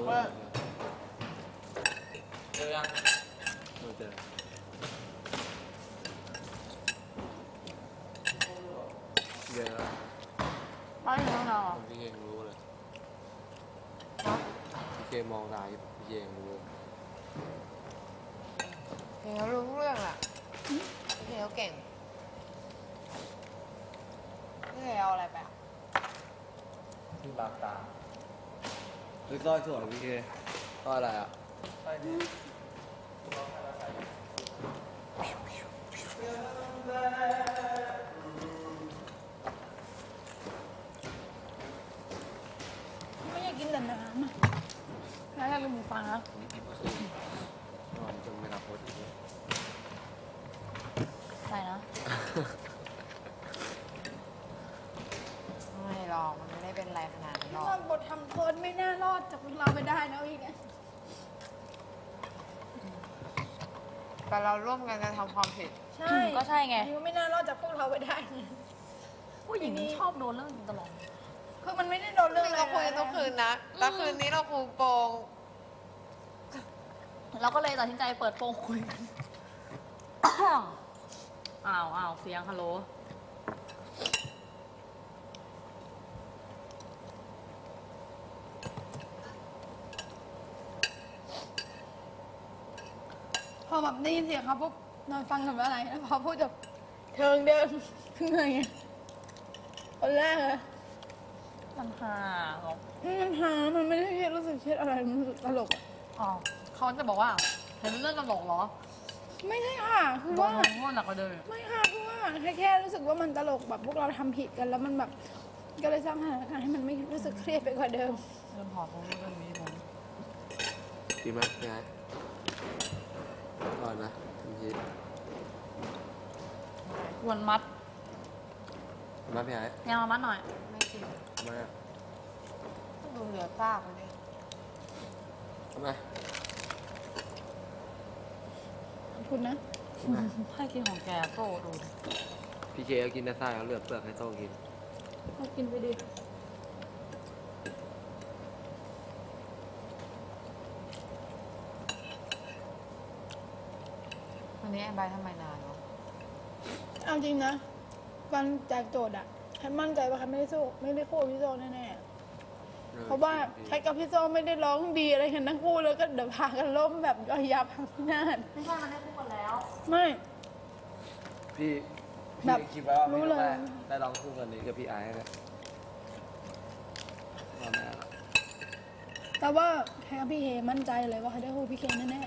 บอกว่า เจอยัง เราเจอเยอะ ไม่ถึงต้องนอน พี่เครู้เลยพี่เคมองตาพี่เครู้ เดี๋ยวรู้เรื่องแหละเดี๋ยวเก่งนี่เอาอะไรไปอะ ที่บางตา เฮ้ย สร้อยสวยพี่เคสร้อยอะไรอะ ใช่ดิ ไม่อยากกินแต่น้ำอะแล้วอยากกินหมูฟ้า นี่กินก็คือนอนจนไม่รับโพสอีกเลย ใส่นะ ไม่หรอกมันไม่ได้เป็นไรขนาดนั้นหรอก รอดบททำโทษไม่น่ารอดจากพวกเราไปได้นะอีกเนี่ย แต่เราร่วมกันจะทำความผิด ใช่ก็ใช่ไงมันไม่น่ารอดจากพวกเราไปได้นะผู้หญิงชอบโดนเรื่องนี้ตลอดคือมันไม่ได้โดนเรื่องคืออะไรเราคุยกันทุกคืนนะแล้วคืนนี้เราคุยโกงเราก็เลยตัดสินใจเปิดโปงคุยกันอ้าวอ้าวเสียงฮัลโหล พอแบบ ได้ยินเสียงเขาปุ๊บนอนฟังกันว่าอะไรแล้วพอพูดกับเทิงเดิมขึ้นมาไงคนแรกเลยปัญหาหรอกมันหามันไม่ได้เครียดรู้สึกเครียดอะไรมันรู้สึกตลกอะอ๋อเขาจะบอกว่าเห็นเป็นเรื่องตลกเหรอไม่ใช่ค่ะคือโดนว่าลงโทษหนักกว่าเดิมไม่ค่ะคือว่าแค่แค่รู้สึกว่ามันตลกแบบพวกเราทำผิดกันแล้วมันแบบก็เลยสร้างสถานการณ์ให้มันไม่รู้สึกเครียดไปกว่าเดิม เริ่มหอมของเรื่องนี้ผม ดีไหมพี่ไอ้ก่ อนนะพี่ควรมัดมาพี่ไอ้ยางมามัดหน่อย ไม่จริงทำไมอะดูเหลือซากเลยทำไมขอบคุณนะทำไมให้กินของแกโซ่ดูพี่เคก็กินแต่ไส้เขาเหลือเปลือกให้โต้กินเอากินไปดิ วันนี้ไอ้ใบทำไมนานวะเอาจริงนะวันแจกโจทย์อะฉันมั่นใจว่าฉันไม่ได้สู้ไม่ได้คู่กับพี่โซแน่ๆเพราะว่าแคทกับพี่โซไม่ได้ร้องดีอะไรกันทั้งคู่แล้วก็เดี๋ยวพากันล้มแบบย่อยยับทั้งพินาศไม่ใช่มันได้คู่กันแล้ว ไม่ พี่แบบพี่คิดว่ารู้พี่เลยได้ได้ร้องคู่กันนี้กับพี่ไอ้เนี่ยรอบแรกอะแต่ว่าแค่พี่เฮมั่นใจเลยว่าเขาได้คู่พี่เคนแน่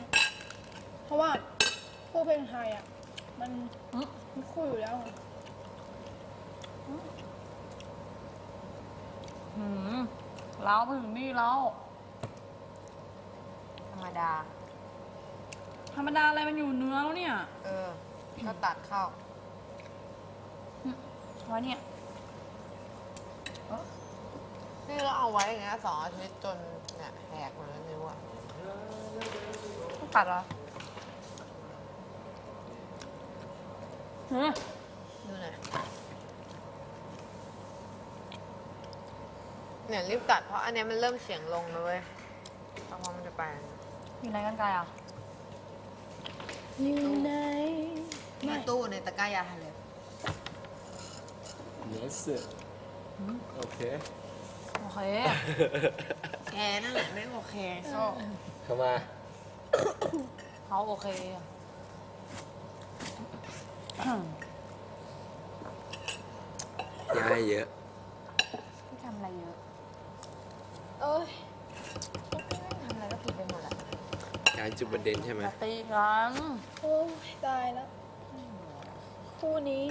ๆเพราะว่า คู่เพลงไทยอะ มันมันคู่อยู่แล้วอะหืมแล้วมาถึงนี่แล้วธรรมดา ธรรมดาอะไรมันอยู่เนื้อแล้วเนี่ยเออ ก็ตัดเข้าไว้เนี่ยนี่เราเอาไว้อย่างเงี้ยสองอาทิตย์จนเนี่ยแหกหมดแล้วนิ้วอะ ต้องตัดเหรอเฮ้ย ดูหน่อยเนี่ยรีบตัดเพราะอันเนี้ยมันเริ่มเสียงลงแล้วเว้ยเพราะว่ามันจะไป อยู่ไหนกันไกลอะอยู่ไหนในตู้ในตะกร้ายาทะเล yes โอเคโอเค แกนั่นแหละไม่โอเคโซ่เข้ามาเขาโอเคอะ อย่าให้เยอะพี่ทำอะไรเยอะ เอ้ยทำอะไรก็ผิดไปหมดแหละการจุดประเด็นใช่ไหมจะตีกันโอ้ยตายแล้ว คู่นี้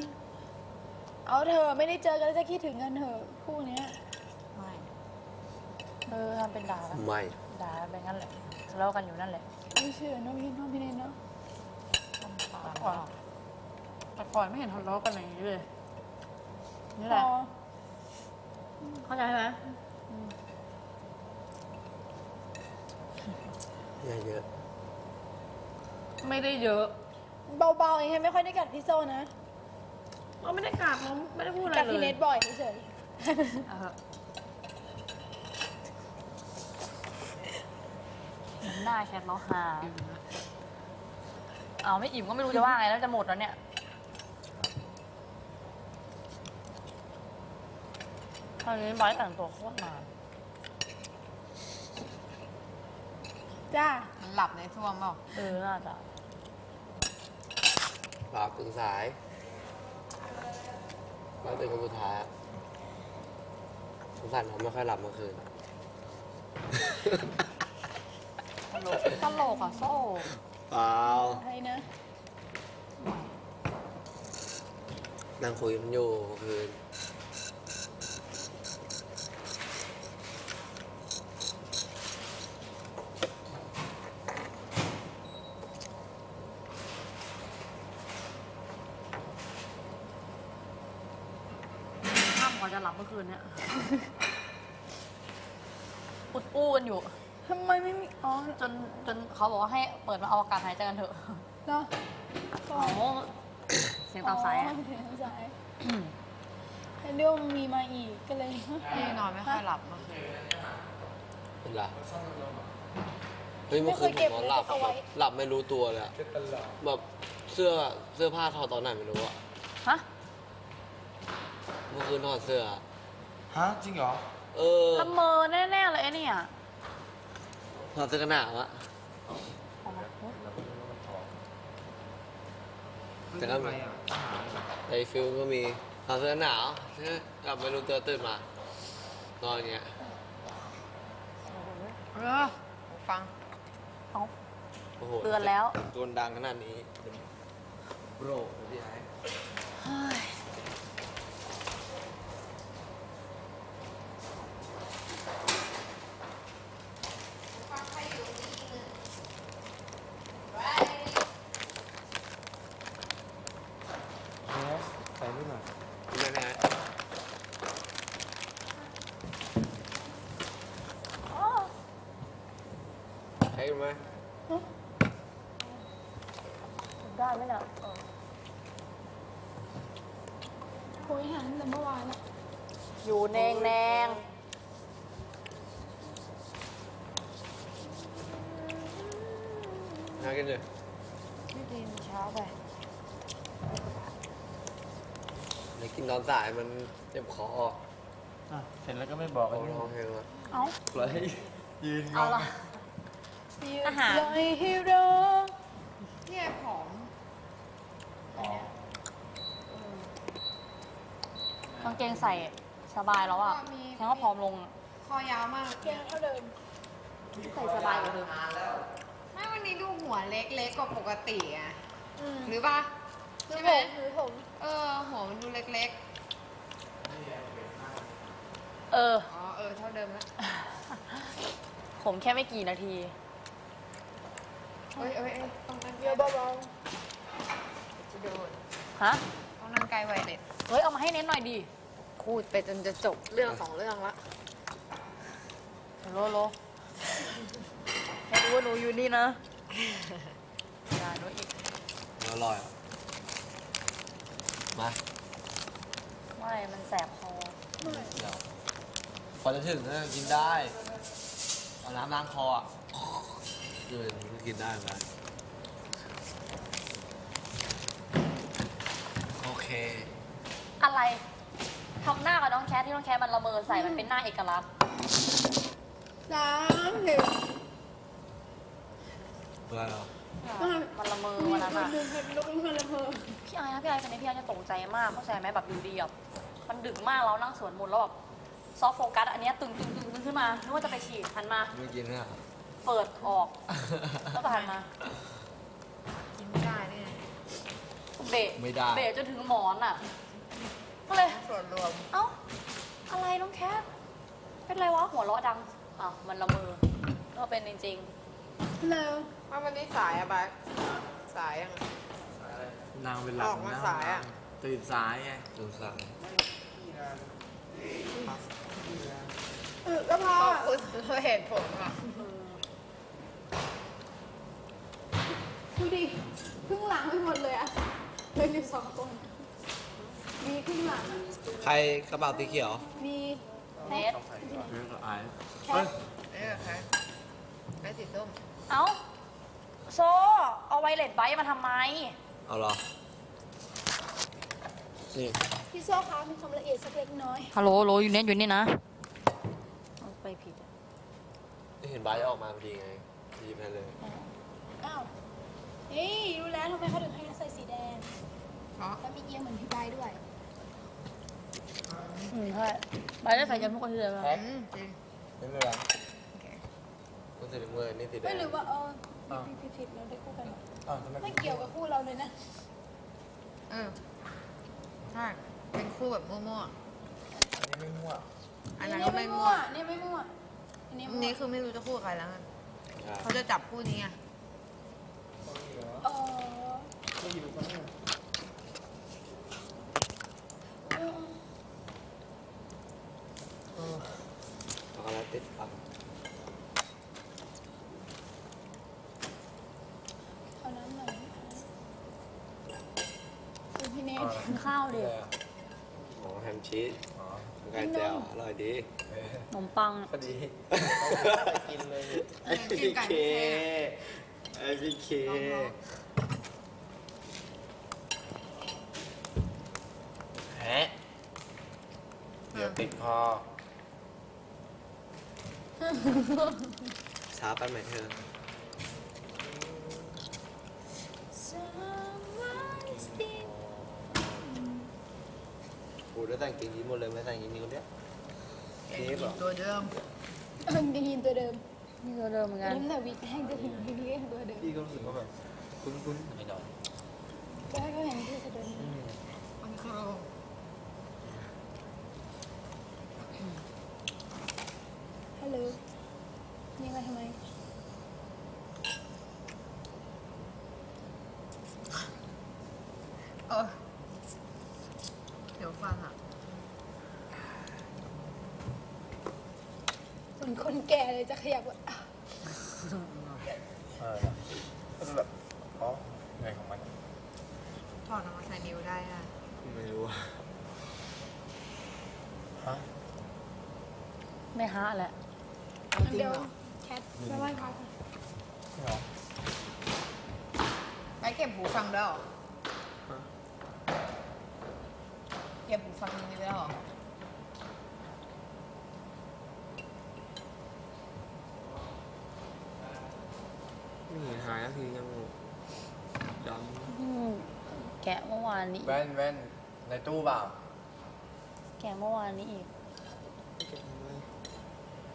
เอาเธอะไม่ได้เจอกันแล้วจะคิดถึงกันเถอะคู่เนี้ยไม่เออทำเป็นด่ากันไม่ ด่ากันไปงั้นแหละทะเลาะกันอยู่นั่นแหละไม่เชื่อเนอะพี่น้องพี่เนนเนาะแต่ก่อน แต่ก่อนไม่เห็นทะเลาะกันอย่างนี้เลย นี่พแหละอเข้าใจไหมอย่าเยอะไม่ได้เยอะ เบาๆเองให้ไม่ค่อยได้กัดพี่โซนะก็ไม่ได้กราบเขาไม่ได้พูดอะไรกัดเลพี่เนยทบ่อยเฉยเออๆหน้าแคทแล้วหา เอาไม่อิ่มก็ไม่รู้จะว่าไงแล้วจะหมดแล้วเนี่ย ตอนนี้บอยแต่งตัวโคตรนานจ้าหลับในช่วงเปล่าเออน่าจะหลับถึงสายแล้วตื่นคนสุดท้ายอะสงสารน้องไม่ค่อยหลับเมื่อคืน ตลกตลกอะโซ่เปล่าใช่นะนั่งคุยกันอยู่เมื่อคืน ห้ามกว่าจะหลับเมื่อ คืนเนี่ยอุดอู้กันอยู่ ทำไมไม่มีอ๋อจนจนเขาบอกว่าให้เปิดมาเอาอากาศหายใจกันเถอะเนาะโอ้เสียงตามสายอ๋อะอเสียงตามสายไอ้เรื่องมีมาอีกก็เลยฮะพี่นอนไม่ค่อยหลับเมื่อคืนเป็นไรเฮ้ยเมื่อคืนผมนอนหลับแบบหลับไม่รู้ตัวเลยอะจะตลอดแบบเสื้อเสื้อผ้าถอดตอนไหนไม่รู้อะฮะเมื่อคืนถอดเสื้ออะ ฮะจริงเหรอ เออละเมอแน่ๆเลยไอ้เนี่ยถอดเสื้อกันหนาวอะแต่ก็ทำไมอะทหารเหรอไอฟิลก็มีถอดเสื้อกันหนาวเสื้อกลับไม่รู้ตัวตื่นมานอนอย่างเงี้ยเออฟังเอาโอ้โหเตือนแล้วโดนดังขนาดนี้โบรพี่ไอ้ เฮ้ย เนสใส่นี่หน่อย พี่แม่แม่ใช่ไหม ได้ไหมเนี่ย โหยหันแต่เมื่อวานละ อยู่แนงแนง หากันเลยไม่กินเช้าไปเดี๋ยวกินตอนสายมันเจ็บคออะเสร็จแล้วก็ไม่บอกกัเอานนี่ร้องเพลงมาเอ้าปล่อยให้ยืนงเอางละ อาหาร ลอยให้รอพี่ไอ้ผอมกางเกงใส่สบายแล้วอะแค่ว่าพร้อมลงอะคอยาวมากแกเท่าเดิมใส่สบายกว่าเดิม ไม่วันนี้ดูหัวเล็กๆกว่าปกติอะอืมหรือป่ะหรือใช่ผไหมมหรือผม เออหัวมันดูเล็กเออๆอ๋อเออเท่าเดิมแล้วผมแค่ไม่กี่นาที เอ้ยเอ้ยเอ้ยต้องนั่งเดี๋ยวใกล้เบาจะโดนฮะต้องนั่งใกล้ไวเล็ตเฮ้ย เอามาให้เน้นหน่อยดิพูดไปจนจะจบเรื่องสองเรื่องละโลโล ให้รู้ว่าหนูอยู่นี่นะอย่าหนูอีกอร่อยอะมาไม่มันแสบคอเดี๋ยวพอจะถึงนะกินได้ เอาน้ำล้างคออะเออมันกินได้ไหมโอเค อะไรทำหน้ากับน้องแคทที่น้องแคทมันละเมอใส่มันเป็นหน้าเอกลักษณ์ๆสามหนึ่ง อะไรเหรอมันละเมอวันนั้นอะดึงให้ลุกขึ้นมาละเพอพี่ไอ้นะพี่ไอ้คนนี้พี่ไอ้จะตกใจมากเข้าใจไหมแบบอยู่ดีแบบมันดึกมากแล้วนั่งสวนมนต์แล้วแบบซอฟต์โฟกัสอันเนี้ยตึงตึงตึงตึงขึ้นมานึกว่าจะไปฉีดหันมาไม่กินเนี่ยเปิดออกแล้วก็หันมากินไม่ได้เนี่ยเบะไม่ได้เบะจนถึงหมอนอะก็เลยส่วนรวม เอ้าอะไรน้องแคทเป็นไรวะหัวเราะดังอ้าวมันละเมอก็เป็นจริงแล้วว่าวันนี้สายอะบัสสายยัง นางเป็นหลัออกมาสายอะ ตื่นสายไงสงสารเออก็พอขอบคุณด้วยเหตุผลค่ะดูดิครึ่งหลังไปหมดเลยอะเลยอยู่สองคนมีครึ่งหลังอะใครกระเป๋าสีเขียว มีแคเน็ทตเรื่องกับไอ้แคทนี่เหรอคะไอ้สีส้มแเอ้า โซ เอาไวเลตไบมาทำไม เอาเหรอ นี่ พี่โซ่คะมีความละเอียดสักเล็กน้อย ฮัลโหลโหลอยู่เนี่ยอยู่นี่นะเอาไปผิดเห็นใบออกมาพอดีไงหยิบให้เลย อ้าว เฮ้ย รู้แล้วทำไมเขาถึงให้ใส่สีแดงเพราะแล้วมีเอียงเหมือนพี่ใบด้วย อืมใช่ไปได้ใส่ยันทุกคนที่เลยอืมจริงไม่เป็นไรก็ สีน้ำเงินนี่สีแดไม่หรือว่าเออผิดผิดผิดเราได้คู่กันอ้าวทำไมไม่เกี่ยวกับคู่เราเลยนะเออใช่เป็นคู่แบบมั่วอันนี้ไม่มั่วๆอันนั้นก็ไม่มั่วนี่ไม่มั่วอันนี้อัมั่นวนี้คือไม่รู้จะคู่กับใครแล้วไงเขาจะจับคู่นี้ไง เออเออ ช็อกโกแลตติดฟัน เอาน้ำหน่อยคุณพี่เนท กินข้าวดิ อ๋อแฮมชีส อ๋อ ไก่แจ่ว อร่อยดีขนมปัง พอดีกินเลยไอ้พี่เคไอ้พี่เคแฮะเดี๋ยวติดคอช้าไปไหมเธอกูได้แต่งกินยี้หมดเลยไม่แต่งกินนี้คนเดียวนี่เหรอตัวเดิมเออจะยินตัวเดิมนี่ตัวเดิมเหมือนกันน้ำหนักวิกแห้งจะยินพี่เลี้ยงตัว เดิมพี่ก็รู้สึกว่าแบบคุ้นๆไม่ดอยก็ให้เขาเห็นที่จะเดินมันคือฮัลโหลนี่มาทำไม เออเดี๋ยวฟังอะ เหมื อนคนแก่เลยจะขยับว่าอะเออก็จะแบบอ๋อไงของมันถอดออกมาใส่นิ้วได้อะไม่รู้อะฮะไม่ฮะแหละเดี๋ยวแคทไปไหว้พระไม่หรอไปเก็บหูฟังด้วยเหรอเก็บหูฟังนี้ด้วยเหรอ เห็นหายสักทียังดอืมแกะเมื่อวานนี้แว่นแว่นในตู้เปล่าแกะเมื่อวานนี้อีกำเก็บทำไม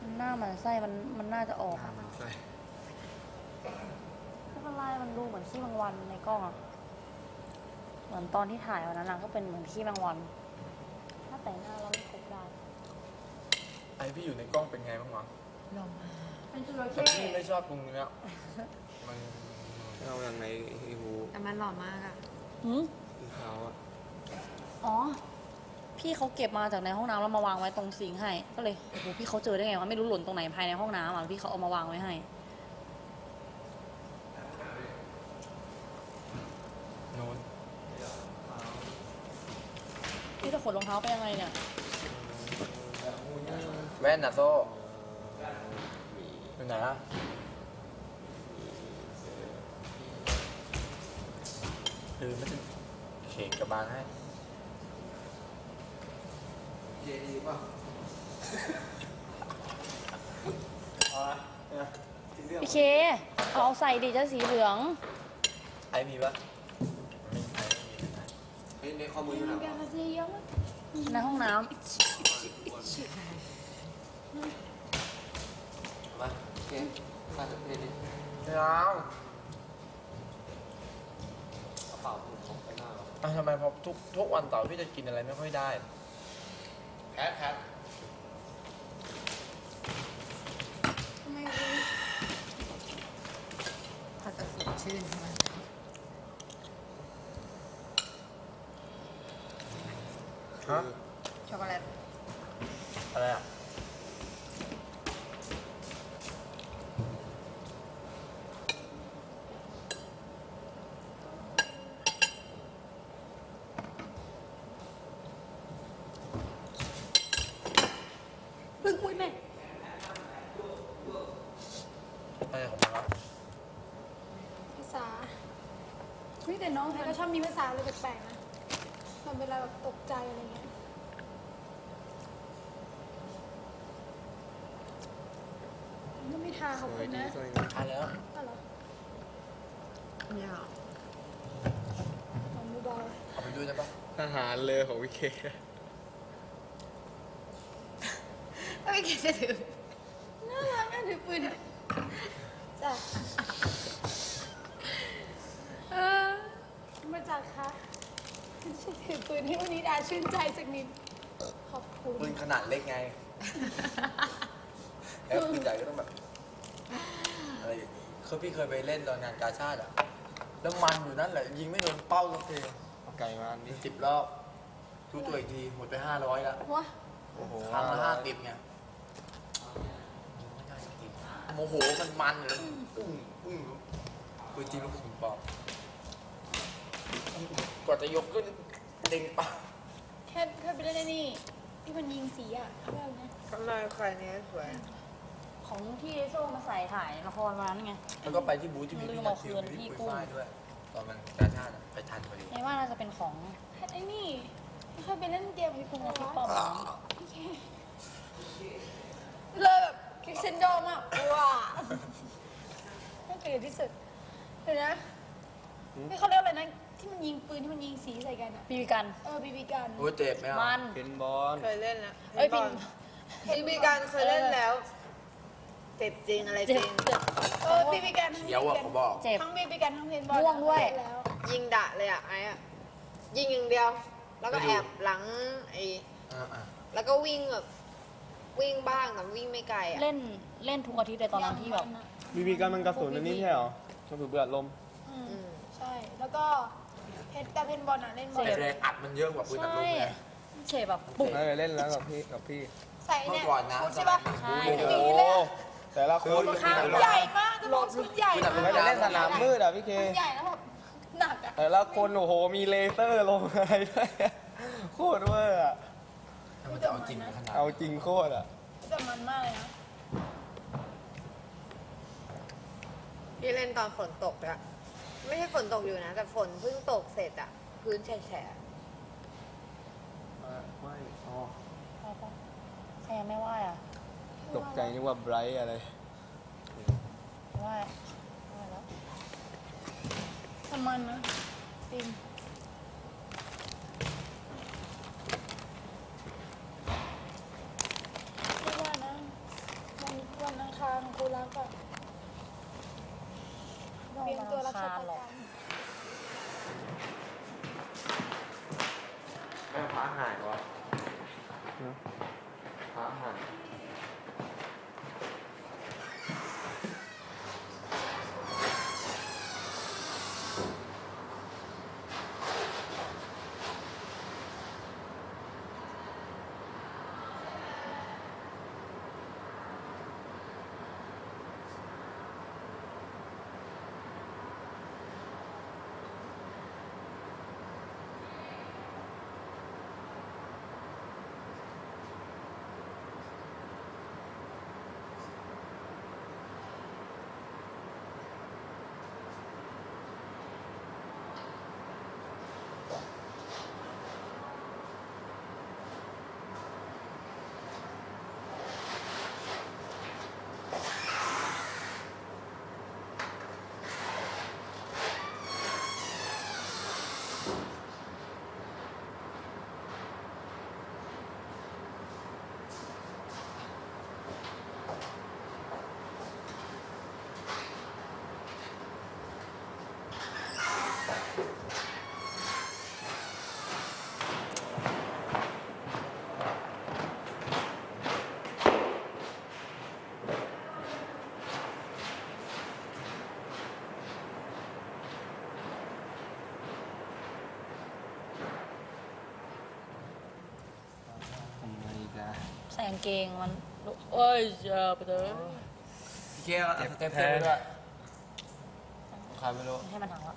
มันหน้ามันไส้มันมันน่าจะออกหามันใส่ไม่เป็นไรมันดูเหมือนขี้แมงวันในกล้องอะเหมือนตอนที่ถ่ายวันนั้นนะก็เป็นเหมือนขี้แมงวัน ถ้าแต่งหน้าแล้วไม่ครบได้ไอพี่อยู่ในกล้องเป็นไงบ้างวะลมเป็นจระแต่เข้พี่ไม่ชอบตรงเนี้ย มันเอาอย่างในอีฮูแต่มันหล่อมากอะหืมอีเขาอะอ๋อ พี่เขาเก็บมาจากในห้องน้ำแล้วมาวางไว้ตรงซิงค์ให้ ก็เลยโอ้โหพี่เขาเจอได้ไงวะไม่รู้หล่นตรงไหนภายในห้องน้ำอะพี่เขาเอามาวางไว้ให้ โน้นพี่จะขนรองเท้าไปยังไงเนี่ยแว่นน่ะโซ่อยู่ไหนอะ ลืมไม่ถึงเขกกระบาลให้เจดีป่ะพี่เคเอาใส่ดิจะสีเหลือง ไอมีปะไม่มีไอไม่มีเฮ้ยในข้อมืออยู่ไหนแกวะมาซื้อเยอะมั้ยในห้องน้มาโอเคมาจะเพลดิไม่เอา กระเป๋าผมของ ไปหน้าหรออะทำไมพอทุกทุกวันต่อพี่จะกินอะไรไม่ค่อยได้แคทแคททำไมรู้เขาจะสดชื่นใช่ไหมฮะ ช็อกโกแลต อะไรอะำพึ่งอุ้ยแม่ อะไรของมันวะ องไทยก็ชอบมีภาษาอะไรแปลกๆนะมันเวลาแบบตกใจอะไรเงี้ยก็ไม่ทาขอบคุณนะทานแล้วก็เหรอเนี่ยของมือบอลเอาไปด้วยได้ปะทหารเลยของวิเคก็ไม่คิดจะถือน่ารักอะถือปืนจ้ะเออมาจากคะ ช่วยถือปืนให้วันนี้ดาชื่นใจสักนิด ขอบคุณ ปืนขนาดเล็กไง แล้วปืนใหญ่ก็ต้องแบบอะไรอย่างงี้เคยพี่เคยไปเล่นตอนงานกาชาติอะ แล้วมันอยู่นั่นแหละ ยิงไม่โดนเป้าสักทีไก่มานี่สิบรอบทุกตัวอีกทีหมดไปห้าร้อยแล้วว้าโอ้โหครั้งละห้าสิบไงโมโหมันมันเลยปุ้งปุ้งปืนจริงลูกกระสุนปลอมกว่าจะยกขึ้น เด้งปะแค่แค่ไปเล่นไอ้นี่ที่มันยิงสีอะเรื่องนะทำไมใครเนี้ยสวย ของที่ไอโซ่มาใส่ถ่ายละครวันนั้นไง แล้วก็ไปที่บูธที่มีลืพี่มนัเอาทชิวคืนมีพี่พี่กุ้ปุ้ยงฝ้ายด้วย ตอนมันกาชาติอะไปทันพอดี ในว่าน่าจะเป็นของแค่ไอ้นี่ไม่เคยไปเล่นเกมกับพี่คุปุ้ณงอาทิตย์ปป้ออมมเลยแบบคิกเซนโดมากว้าน่าเกลียดที่สุดเดี๋ยวนะนี่เขาเรียกอะไรนะ ที่มันยิงปืนที่มันยิงสีใส่กันอะปีบีกัน เออบีบีกัน โอ้ยเจ็บไหมอะมันเป็นบอลเคยเล่นแล้วเอ้ยบปีอลที่มีการเคยเล่นแล้วเจ็บจริงอะไรจเจ็บริง เจ็บ เออบีบีกันทั้งเขียวอะเขาบอก เจ็บ ทั้งบีบีกันทั้งเพนบอลม่วงด้วยเล่นแล้วยิงดะเลยอะไอ้อะยิงอย่างเดียว แล้วก็แอบหลังไอ้อ่าอ่าแล้วก็วิ่งแบบวิ่งบ้างแต่วิ่งไม่ไกลอะเล่นเล่นทุกอาทิตย์เลยตอนนั้นที่แบบ บีบีกันมันกระสุนอันนี้ใช่เหรอกระสุนเบือดลม อืมอืมใช่ แล้วก็ เพชรแต่เพนบอลอะเล่นบอลแต่แรงอัดมันเยอะกว่าปืนอัดลมใช่เลยเจ็บแบบปุ๊บ เออเล่นแล้วกับพี่กับพี่ ใส่เมื่เนี่อยก่อนนะใช่ปะใช่ โอ้เป็นโหอย่างนี้เลยอะแต่ละคนขาใหญ่มากจะบอกชุดใหญ่คือแบบไม่ได้เล่นสนามมืดอะพี่เคมันใหญ่แล้วแบบหนักอะแต่ละคนโอ้โหมีเลเซอร์ลงอะไรด้วยโคตรเวอร์อะมันจะเอาจริงขนาดเอาจริงโคตรอะแต่มันมากเลยนะ พี่เล่นตอนฝนตกอะ ไม่ใช่ฝนตกอยู่นะ แต่ฝนเพิ่งตกเสร็จอะพื้นแฉะไม่อ๋อแซมไม่ว่าอะตกใจนึกว่าไบรท์อะไร ไม่ว่าไม่ว่าแล้วแต่มันนะจริงไม่ว่านะวันวันอังคารของครูรักอะเตรียมตัวรับชะตากรรมแใส่กางเกงมันเอ้ยเจอไปเถอะพี่เคเอาสเต็ปเต็มด้วยใครไม่รู้ให้มันถังละ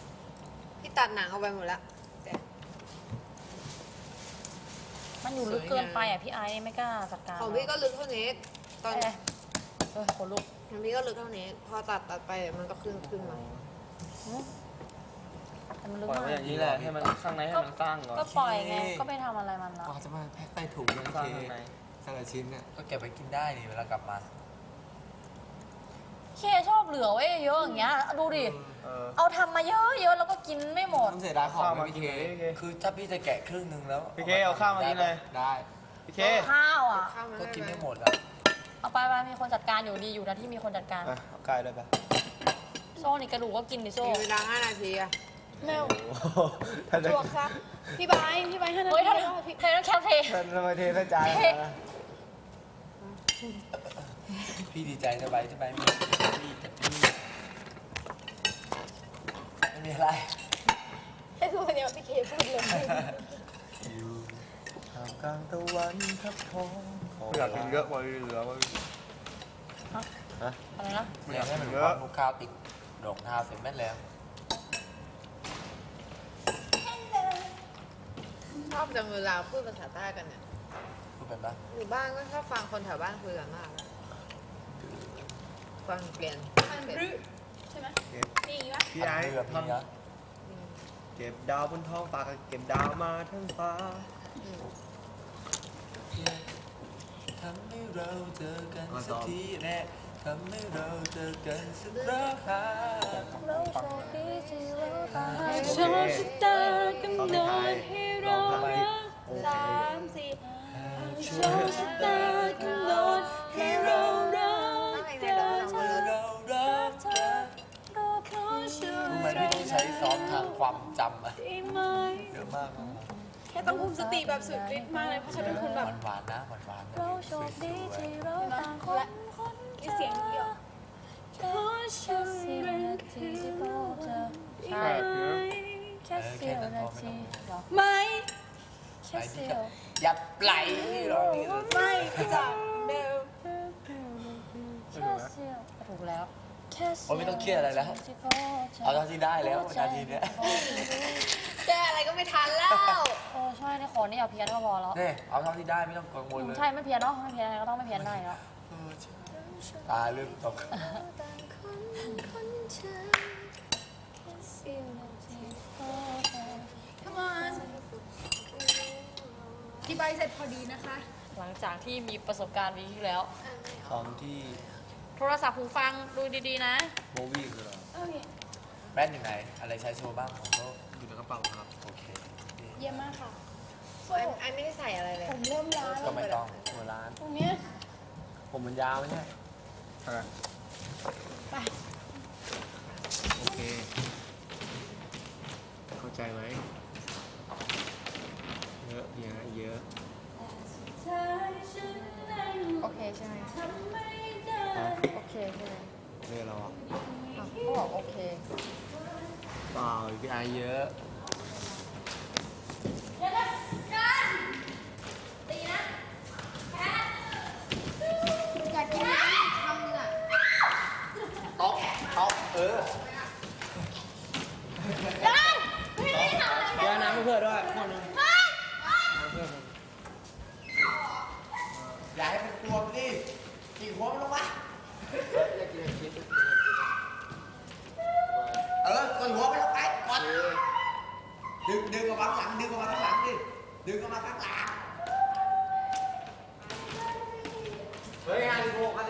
ๆพี่ตัดหนังเอาไปหมดแล้วแต่มันอยู่ลึกเกินไปอะพี่ไอ้ไม่กล้าจัดการของพี่ก็ลึกเท่านี้ตอนเอ้ยเออคนลุกของพี่ก็ลึกเท่านี้ พอตัดตัดไปมันก็ขึ้นขึ้นมาหือ มันลึกปล่อยมาไว้กอย่างนี้แหละให้มันข้างในให้มันสร้างก่อนก็ปล่อยไง ก็ไม่ทำอะไรมันละก่อนจะมาแพ็คใต้ถุงยังสร้างเคข้างในแต่ละชิ้นเนี่ยก็เก็บไปกินได้นี่เวลากลับมา เคชอบเหลือไว้เยอะอย่างเงี้ย ดูดิ เออ เอาทำมาเยอะๆแล้วก็กินไม่หมด ต้องเสียดายของข้าวมานะพี่กินเคหน่อยดิพี่เคคือถ้าพี่จะแกะครึ่งหนึงแล้วพี่เคเอาข้าวมากินหน่อยได้พี่เคข้าวอะข้าวมันก็ได้กินไหมไม่หมดอะเอาไปไปมีคนจัดการอยู่ดีอยู่นะที่มีคนจัดการ อะเอากายเลยปะโซ่นี่กระดูกก็กินดิโซ่มีเวลาห้านาทีอะ แมวโอ้โหท่านจวกซะพี่ไบร์ทพี่ไบร์ทให้นาเฮ้ยทีทำแล้วพี่เทน้ำแคปเทท่านทำไมเทใส่จานเทนะพี่ดีใจสบายที่ไปมีพี่แต่พี่ไม่มีอะไรให้ทุกคนเนี่ยพี่เคพูดเลยอยู่ท่ามกลางตะวันทับท้องอยากกินเยอะกว่าเหลือว่าอะไรนะอยากให้มันเยควาอะมลูกค้าวติดดอกท้าเสร็จแม่นแล้ว ชอบจังเวลาพูดภาษาใต้กันเนี่ยพูดเป็นปะอยู่บ้านก็ชอบฟังคนแถวบ้านคุยกันมาก ฟังเปลี่ยนมันรึใช่ไหมมีอีกปะพี่ไอ้ทำเรือทพี่นะำเก็บดาวบนท้องฟ้าก็เก็บดาวมาทั้งฟ้าทำให้เราเจอกันสักทีแน่ทำให้เราเจอกันสักครั้งเราโชคดีที่เราตาโอเคโชคชะตากำหนดให้ เรารักโอเคสามสี่โชคชะตากำหนดให้เรารักกันเธอเรารักเธอเราขอช่วยรู้ไหมพี่ต้องใช้ซ้อมทางความจำอะได้ไหมเยอะมากแค่ต้องคุมสติแบบสุดฤทธิ์มากเลยเพราะฉันเป็นคนแบบหวานๆนะหวานๆนะเราโชคดีที่เราต่างคนคนเจอเสียงเดียวขอช่วยนาทีที่พบเจอใช่แค่เสี้ยวนาทีหรอไม่แค่เสี้ยวอย่าไหลเรานี่เลยไม่จับเบลแค่เสี้ยวถูกแล้วแค่เสี้ยวโอ้ไม่ต้องเครียดอะไรแล้วที่พบเจอเอาเท่าที่ได้แล้วนาทีเนี้ยแก้อะไรก็ไม่ทันแล้วโอ้ใช่ในคอนี่เอาเพี้ยนก็พอแล้วเนี่ยเอาเท่าที่ได้ไม่ต้องกังวลเลยใช่ไม่เพี้ยนเนาะไม่เพี้ยนก็ต้องไม่เพี้ยนได้แล้วเออใช่ตาเริ่มตก come on ที่ใบเสร็จพอดีนะคะ หลังจากที่มีประสบการณ์วีคที่แล้ว ของที่โทรศัพท์หูฟังดูดีๆนะ โบวี่คืออะไรโอเคแว่นอยู่ไหน อะไรใช้โชว์บ้างของเขาอยู่ในกระเป๋าครับ โอเค เยี่ยมมากค่ะไอ้ไอ้ไม่ได้ใส่อะไรเลย ผมเริ่มล้าก็แล้วไม่ต้องหัวร้าน ตรงเนี้ยผมมันยาวไม่ใช่อะไรไป โอเคเข้า ใจไหมเยอะเยอะเยอะโอเคใช่ไหมฮะโอเคใช่ไหมเรื่องเราอะอะเขาบอกโอเคเปล่าพี่ไอเยอะ อยากกินน้ำอีกคำหนึงอะ โต๊ะโต๊ะเออ เดี๋ยวน้ำให้เพื่อนด้วยคนนึง อย่าให้มันกลัวมันดิ ขี่หัวมันลงมาเออกดหัวมันลงไปกดดึง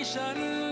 จุ